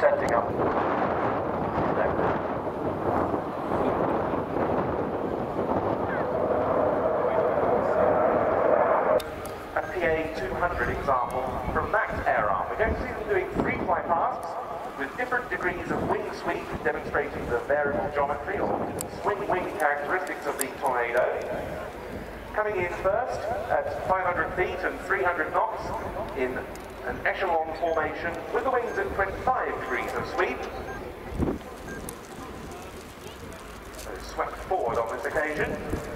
setting up a PA-200 example from Max Air Arm. We're going to see them doing three flypasts with different degrees of wing sweep demonstrating the variable geometry or swing-wing characteristics of the tornado. Coming in first at 500 feet and 300 knots in an echelon formation with the wings at five degrees of sweep. So swept forward on this occasion.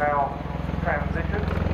Now transitioned.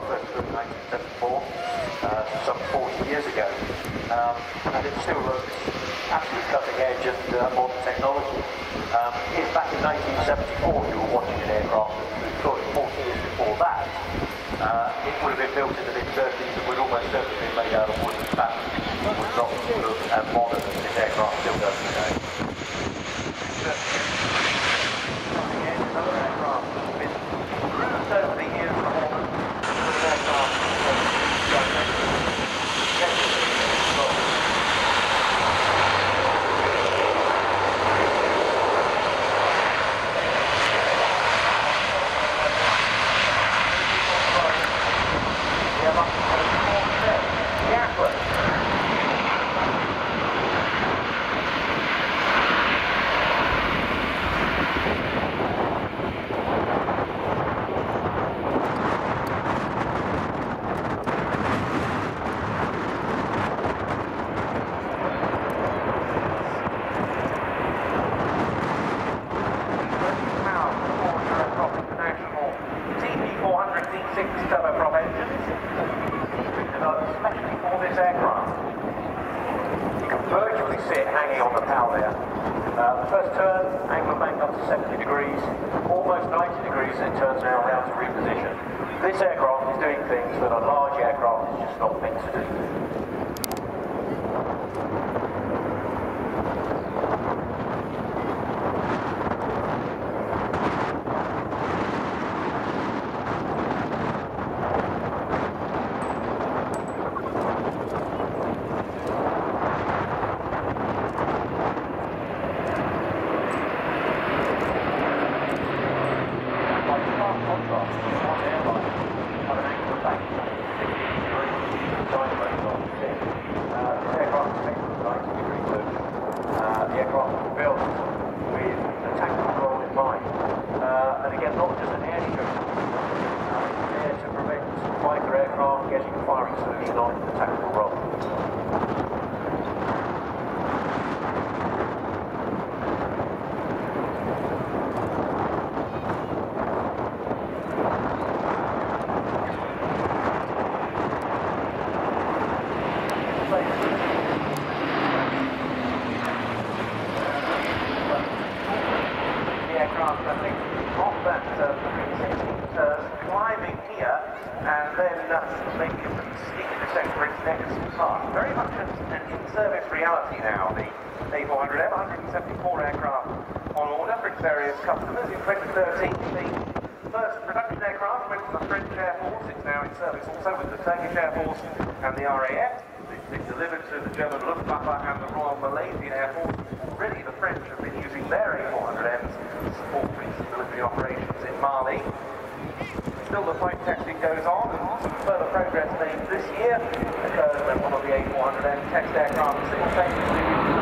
draft through in 1974, uh, some 40 years ago, um, and it still looks absolutely cutting edge and uh, modern technology. Um, if back in 1974 you were watching an aircraft that was deployed 40 years before that, uh, it would have been built in the mid-30s and would almost certainly have been made out of wood and fabric. It would not look as modern as this aircraft still does today. 13 First production aircraft went to the French Air Force, it's now in service also with the Turkish Air Force and the RAF. It's been delivered to the German Luftwaffe and the Royal Malaysian Air Force. Already the French have been using their A400Ms to support British military operations in Mali. Still the flight testing goes on and some further progress made this year occurs when one of the A400M test aircraft simultaneously